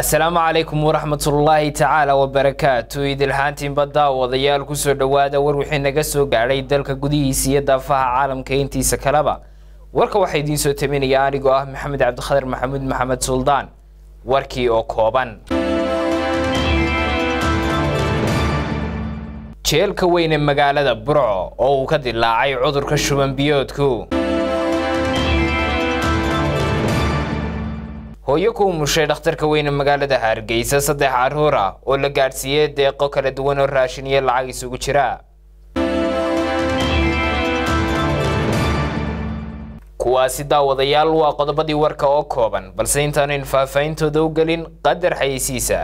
asalaamu calaykum waraxmatullaahi tacaala wabarakaatu idilhaantiinba daawadayaal ku soo dhowaada war wixii naga soo gaadhay dalka gudihiisa iyo daafaha caalamka intiisa kaleba. Warka waxaa idiin soo taminaya anigoo ah maxamed cabdikhadir maxamuud maxamed suldaan warkii oo kooban. Jeelka weyn ee magaalada burco oo uu ka dilaacay cudurka shuban biyoodku hooyo ku umushay dhakhtarka weyne magaalada hargeysa saddex carruur ah oo la gaadhsiiyey deeqo kala duwan oo raashin iyo lacag isugu jira. Kuwaasi daawadayaal waa qodobadii warka oo kooban balse intaanayn faahfaahintooda u gelin qadar xayeysiisa